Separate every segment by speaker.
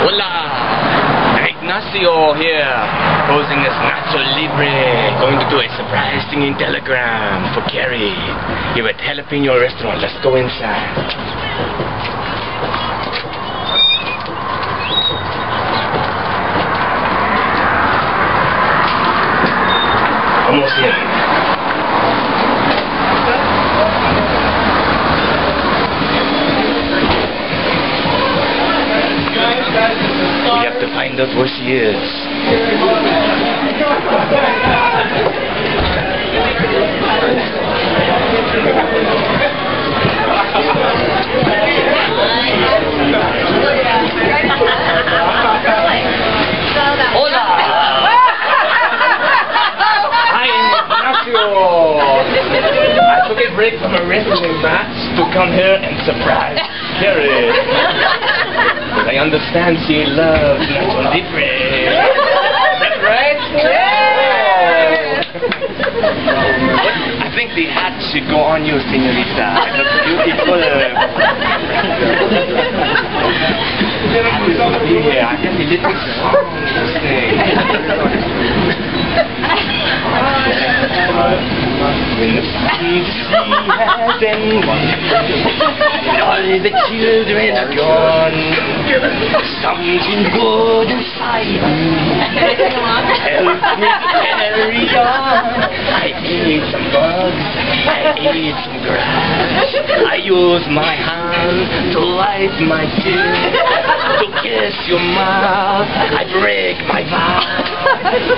Speaker 1: Hola! Ignacio here, posing as Nacho Libre, going to do a surprise singing telegram for Karrie here at Jalapeno Restaurant. Let's go inside. Vamos in. Have to where she is. Hola! Hi, Ignacio! I took a break from a wrestling match to come here and surprise Karrie. Because I understand she loves Nacho Libre. Is that right? But I think the hat should go on you, senorita. It looks beautiful. yeah, I got a little song to sing. When the sea has ended, all the children are gone. Something good inside me help me carry on. I ate some bugs, I ate some grass. I use my hand to light my tears, to kiss your mouth. I break my vow.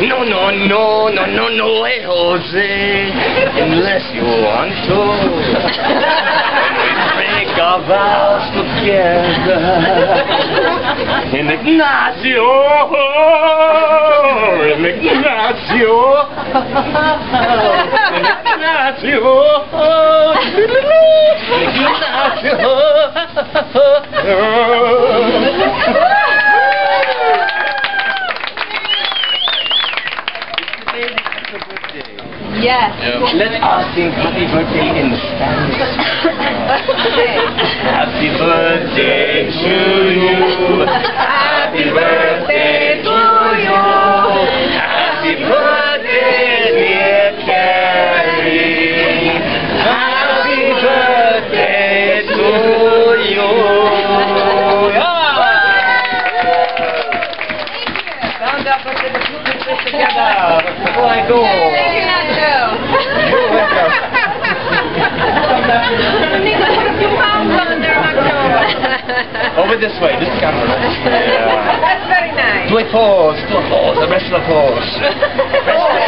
Speaker 1: No, no, no, no, no, no way, Jose, unless you want to. Break our vows together. Encarnacion, in Ignacio, Encarnacion,
Speaker 2: Yes.
Speaker 1: Let us sing happy birthday in Spanish. Happy birthday to you. Before I go.
Speaker 2: Thank you, Nacho.
Speaker 1: You're welcome. Over this way, this camera. Yeah.
Speaker 2: That's very nice.
Speaker 1: Do a pause, do a pause, a. Wrestler pause.